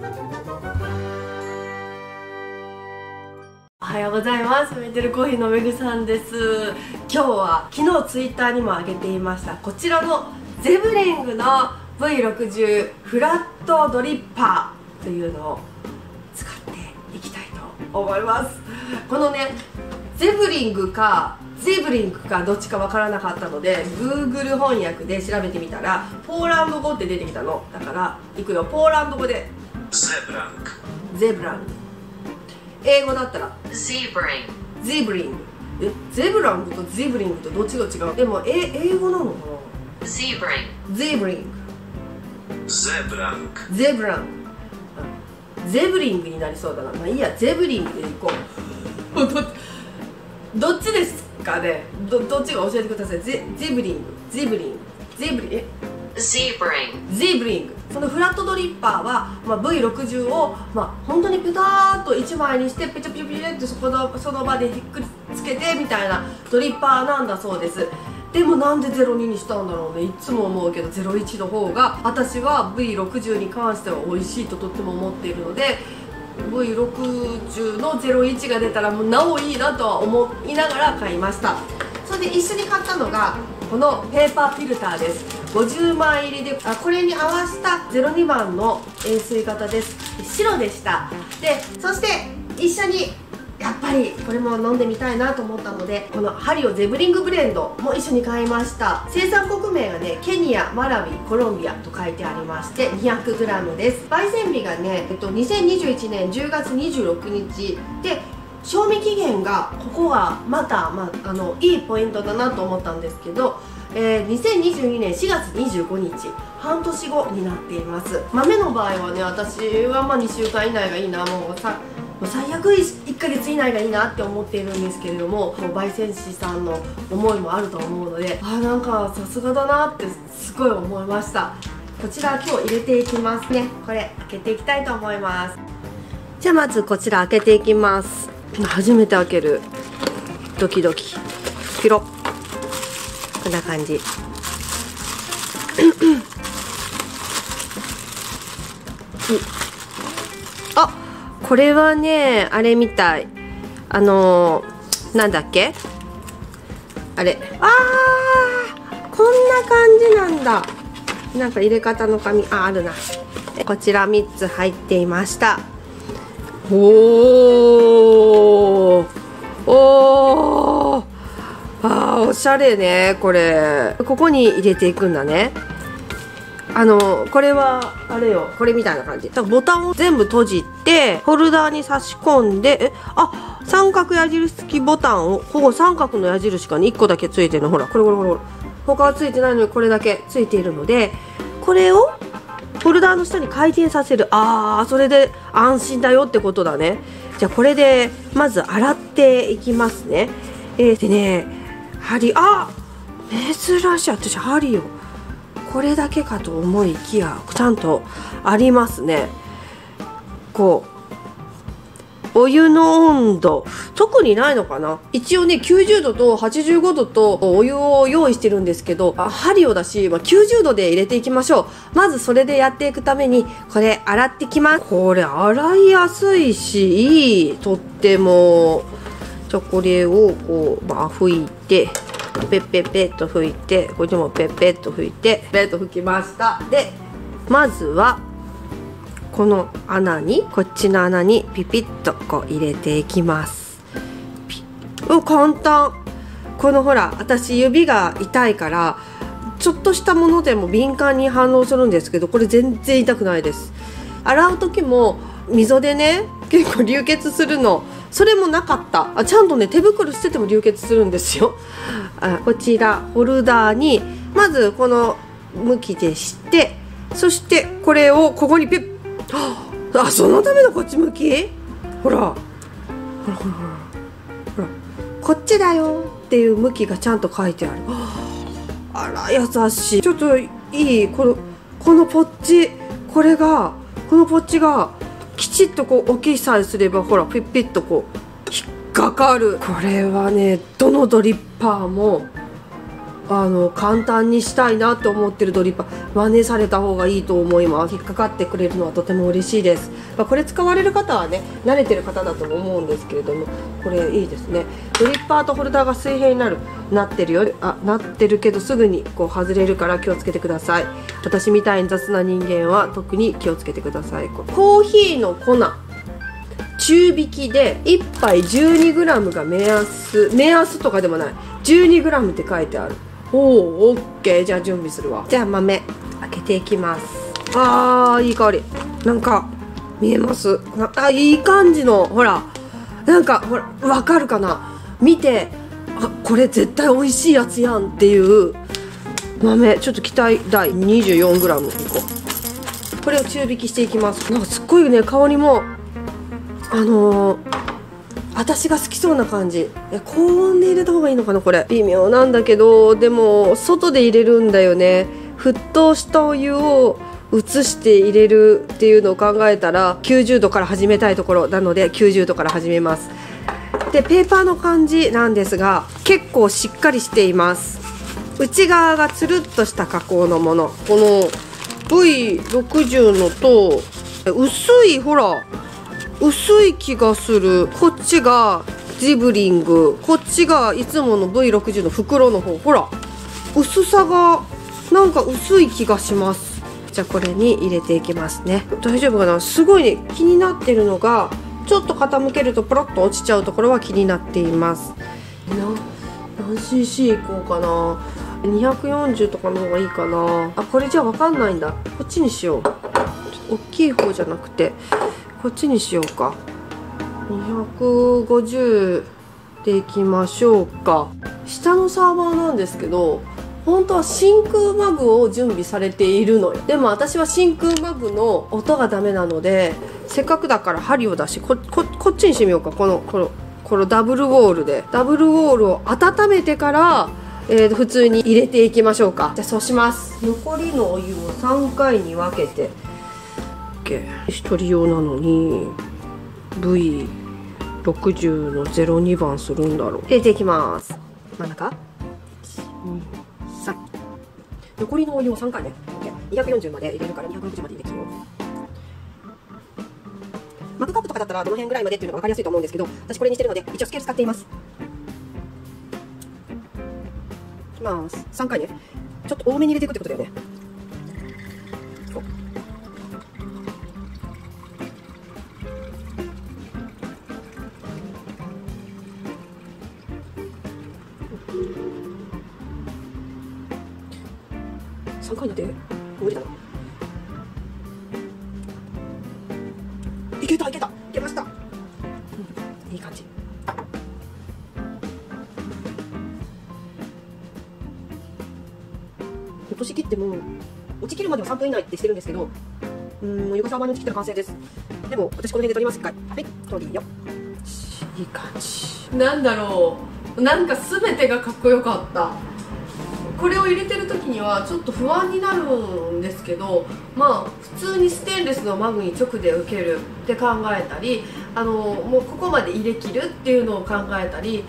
おはようございます。メテルコーヒーのめぐさんです。今日は昨日ツイッターにも上げていました。こちらのゼブリングの V60 フラットドリッパー。というのを使っていきたいと思います。このねゼブリングかゼブリングかどっちかわからなかったので Google 翻訳で調べてみたらポーランド語って出てきたの。だからいくよ。ポーランド語で。ゼブランクゼブラング英語だったら Zebring. ゼブリングえゼブラングとゼブリングとどっちが違う？でもえ英語なのか Zebring. な？ゼブリンゼブランクグゼブラングあゼブリングになりそうだな。まあいいやゼブリングでいこう。ど どっちですかね？どどっちが教えてください？ゼゼブリングゼブリングゼブリえ？Zebring. ゼブリングそのフラットドリッパーは、まあ、V60 を、まあ、本当にペターっと1枚にしてペチャペチャペチャってそこのその場でひっくりつけてみたいなドリッパーなんだそうです。でもなんで02にしたんだろうね。いつも思うけど01の方が私は V60 に関しては美味しいととっても思っているので V60 の01が出たらもうなおいいなとは思いながら買いました。それで一緒に買ったのがこのペーパーフィルターです。50枚入りであこれに合わせた02番の円錐型です。白でした。でそして一緒にやっぱりこれも飲んでみたいなと思ったのでこのハリオゼブリングブレンドも一緒に買いました。生産国名がねケニアマラウイコロンビアと書いてありまして 200g です。焙煎日がね、えっと、2021年10月26日で賞味期限がここがまた、まあ、あのいいポイントだなと思ったんですけど、えー2022年4月25日半年後になっています。豆の場合はね私はまあ2週間以内がいいな。もうさ最悪 1, ヶ月以内がいいなって思っているんですけれども焙煎師さんの思いもあると思うのであーなんかさすがだなってすごい思いました。こちら今日入れていきますね。これ開けていきたいと思います。じゃあまずこちら開けていきます。初めて開けるドキドキ。ピロこんな感じ。あこれはねあれみたい。あのー、なんだっけ？あれ。あーこんな感じなんだ。なんか入れ方の紙。ああるな。こちら3つ入っていました。おー。おー。おしゃれねこれ。ここに入れていくんだね。あのこれはあれよこれみたいな感じ。だからボタンを全部閉じてホルダーに差し込んでえあ三角矢印付きボタンをここ三角の矢印がね1個だけついてるの。ほらこれこれこれ他はついてないのにこれだけついているのでこれをホルダーの下に回転させる。あーそれで安心だよってことだね。じゃあこれでまず洗っていきますね。えー、でね針あ珍しい。私針をこれだけかと思いきやちゃんとありますね。こうお湯の温度。特にないのかな？一応ね90度と85度とお湯を用意してるんですけどあ針をだし、まあ、90度で入れていきましょう。まずそれでやっていくためにこれ洗ってきます。これ洗いやすいしいいとっても。じゃこれをこう、まあ、拭いて。ペッペッペッと拭いてこっちもペッペッと拭いてペッと拭きました。でまずはこの穴にこっちの穴にピピッとこう入れていきます。うん簡単。このほら私指が痛いからちょっとしたものでも敏感に反応するんですけどこれ全然痛くないです。洗う時も溝でね結構流血するの。それもなかった。あちゃんとね手袋してても流血するんですよ。あこちらホルダーにまずこの向きでしてそしてこれをここにピッあそのためのこっち向き？ほら。ほらほらほらほら。こっちだよ。っていう向きがちゃんと書いてある。あら優しい。ちょっといいこのこのポッチ。これがこのポッチがきちっとこう置きさえすればほらピッピッとこう引っかかる。これはねどのドリッパーもあの簡単にしたいなと思ってるドリッパー真似された方がいいと思います。引っかかってくれるのはとても嬉しいです、まあ、これ使われる方はね慣れてる方だと思うんですけれどもこれいいですね。ドリッパーとホルダーが水平になるなってるよ。あなってるけどすぐにこう外れるから気をつけてください。私みたいに雑な人間は特に気をつけてください。コーヒーの粉。中引きで1杯 12g が目安目安とかでもない。12g って書いてある。おおオッケーじゃあ準備するわ。じゃあ豆開けていきます。あーいい香り。なんか見えます。なあいい感じのほら。なんかほらわかるかな？見てあこれ絶対美味しいやつやんっていう。豆ちょっと期待大。24g いこう。これを中引きしていきます。なんかすっごいね香りも。あのー私が好きそうな感じ。え高温で入れた方がいいのかなこれ。微妙なんだけどでも外で入れるんだよね。沸騰したお湯を移して入れるっていうのを考えたら90度から始めたいところなので90度から始めます。でペーパーの感じなんですが結構しっかりしています。内側がつるっとした加工のもの。この V60 のと薄いほら薄い気がする。こっちがジブリング。こっちがいつもの V60 の袋の方。ほら薄さがなんか薄い気がします。じゃあこれに入れていきますね。大丈夫かな？すごいね。気になってるのがちょっと傾けるとポロッと落ちちゃうところは気になっています。何 cc いこうかな？240とかの方がいいかな？あこれじゃ分かんないんだ。こっちにしよう。大きい方じゃなくて。こっちにしようか。250でいきましょうか。下のサーバーなんですけど本当は真空マグを準備されているのよ。でも私は真空マグの音がダメなのでせっかくだから針を出しこここっちにしてみようか。このこのこのダブルウォールで。ダブルウォールを温めてから、えー、普通に入れていきましょうか。じゃあそうします。残りのお湯を3回に分けて。1人用なのに V60 の02番するんだろう。入れていきます。真ん中？123残りのお湯を3回ね。240まで入れるから260まで入れきよう。マグカップとかだったらどの辺ぐらいまでっていうのが分かりやすいと思うんですけど私これにしてるので一応スケール使っています。いきます。3回ね。ちょっと多めに入れていくってことだよね3回にて無理だないけたいけた。いけました、うん、いい感じ。落としきっても落ちきるまでは3分以内ってしてるんですけどうん湯がサーバーに落ちきったら完成です。でも私この辺で撮ります。一回。はい。撮りよ。いい感じ。なんだろう。なんか全てがかっこよかった。これを入れてる時にはちょっと不安になるんですけどまあ普通にステンレスのマグに直で受けるって考えたりあのもうここまで入れ切るっていうのを考えたり、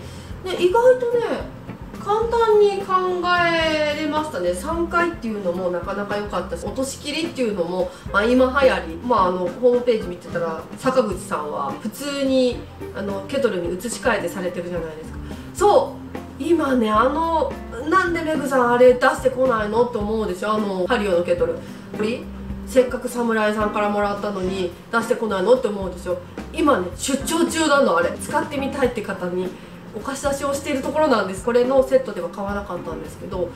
ね、意外とね簡単に考えれましたね。3回っていうのもなかなか良かったし落としきりっていうのも、まあ、今流行り、まあ、あのホームページ見てたら坂口さんは普通にあのケトルに移し替えてされてるじゃないですか。そう今ねあのなんでメグさんあれ出してこないのって思うでしょ？あのハリオのケトル。これせっかく侍さんからもらったのに出してこないのって思うでしょ？今ね出張中なのあれ。使ってみたいって方にお貸し出しをしているところなんです。これのセットでは買わなかったんですけど。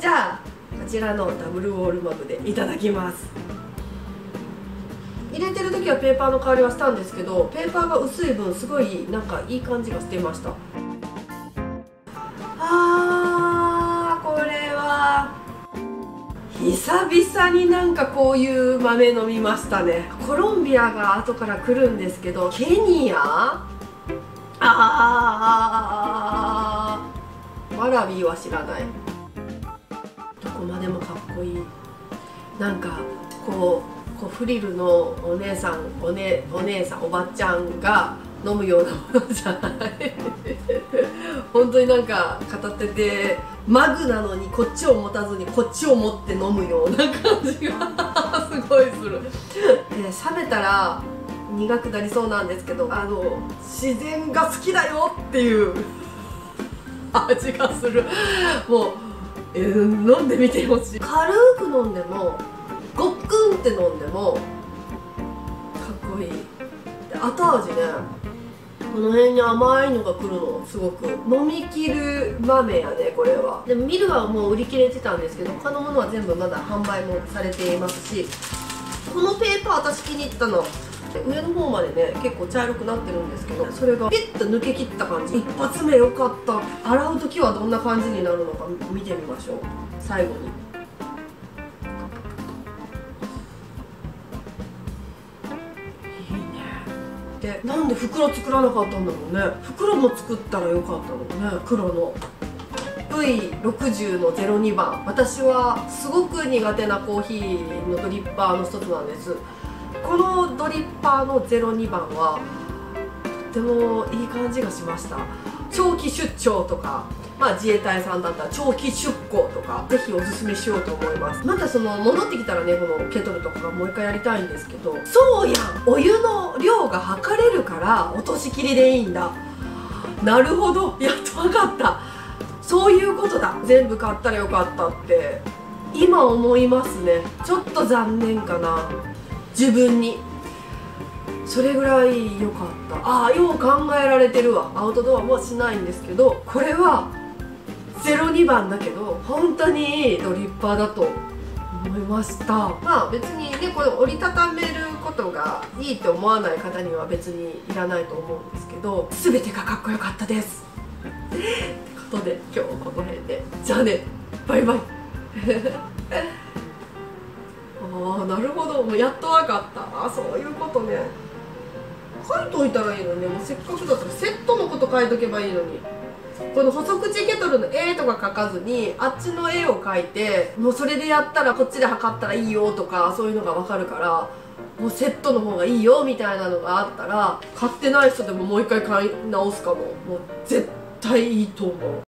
じゃあこちらのダブルウォールマグでいただきます。入れてる時はペーパーの香りはしたんですけどペーパーが薄い分すごいなんかいい感じがしてました。久々になんかこういう豆飲みましたね。コロンビアが後から来るんですけどケニア？あーワラビーは知らない。どこまでもかっこいい。なんかこうこうフリルのお姉さんお,、ね、お姉さんおばちゃんが飲むようなものじゃない。本当になんか片手でマグなのにこっちを持たずにこっちを持って飲むような感じが すごいする、えー冷めたら苦くなりそうなんですけどあの自然が好きだよっていう 味がする。もう、えー飲んでみてほしい。軽く飲んでもごっくんって飲んでもかっこいい。後味ねこの辺に甘いのが来るのすごく。飲みきる豆やねこれは。でもミルはもう売り切れてたんですけど他のものは全部まだ販売もされていますし。このペーパー私気に入ったの。上の方までね結構茶色くなってるんですけどそれがピッと抜けきった感じ。一発目良かった。洗う時はどんな感じになるのか見てみましょう。最後にでなんで袋作らなかったんだろうね。袋も作ったらよかったのね。黒の。V60 の02番。私はすごく苦手なコーヒーのドリッパーの一つなんです。このドリッパーの02番はとてもいい感じがしました。長期出張とか。まあ自衛隊さんだったら長期出向とかぜひおすすめしようと思います。またその戻ってきたらねこのケトルとかがもう一回やりたいんですけどそうやんお湯の量が測れるから落としきりでいいんだ。なるほど。やっと分かった。そういうことだ。全部買ったらよかったって。今思いますね。ちょっと残念かな。自分に。それぐらい良かった。ああよう考えられてるわ。アウトドアもしないんですけどこれは02番だけど本当にいいドリッパーだと思いました。まあ別にねこれ折りたためることがいいと思わない方には別にいらないと思うんですけど全てがかっこよかったです。ってことで今日この辺で。じゃあねバイバイ。ああなるほど。もうやっと分かった。あそういうことね。書いといたらいいのにね。もうせっかくだったらセットのこと書いとけばいいのに。この細口ケトルの絵とか書かずにあっちの絵を描いてもうそれでやったらこっちで測ったらいいよとかそういうのが分かるからもうセットの方がいいよみたいなのがあったら買ってない人でももう一回買い直すかも。もう絶対いいと思う。